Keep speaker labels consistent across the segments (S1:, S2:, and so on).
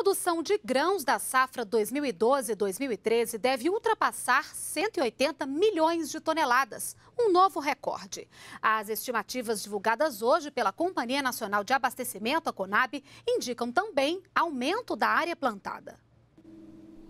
S1: produção de grãos da safra 2012-2013 deve ultrapassar 180 milhões de toneladas, um novo recorde. As estimativas divulgadas hoje pela Companhia Nacional de Abastecimento, a Conab, indicam também aumento da área plantada.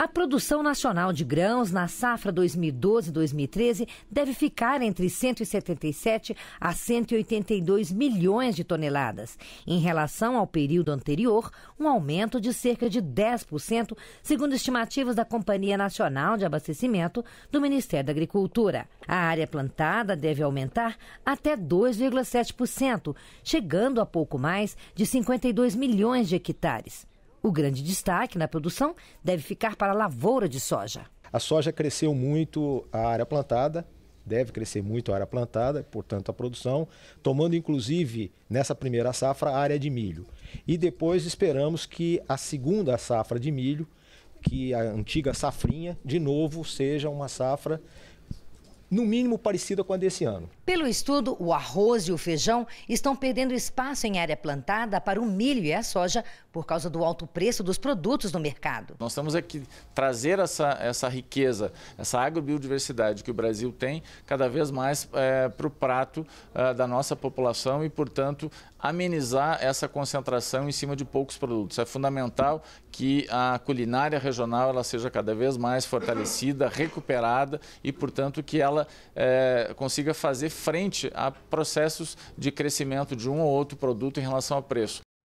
S2: A produção nacional de grãos na safra 2012-2013 deve ficar entre 177 a 182 milhões de toneladas. Em relação ao período anterior, um aumento de cerca de 10%, segundo estimativas da Companhia Nacional de Abastecimento do Ministério da Agricultura. A área plantada deve aumentar até 2,7%, chegando a pouco mais de 52 milhões de hectares. O grande destaque na produção deve ficar para a lavoura de soja.
S3: A soja cresceu muito a área plantada, deve crescer muito a área plantada, portanto a produção, tomando inclusive nessa primeira safra a área de milho. E depois esperamos que a segunda safra de milho, que a antiga safrinha, de novo seja uma safra no mínimo parecida com a desse ano.
S2: Pelo estudo, o arroz e o feijão estão perdendo espaço em área plantada para o milho e a soja por causa do alto preço dos produtos no mercado.
S4: Nós temos aqui trazer essa, essa riqueza, essa agrobiodiversidade que o Brasil tem cada vez mais é, para o prato é, da nossa população e, portanto, amenizar essa concentração em cima de poucos produtos. É fundamental que a culinária regional ela seja cada vez mais fortalecida, recuperada e, portanto, que ela é, consiga fazer frente a processos de crescimento de um ou outro produto em relação ao preço.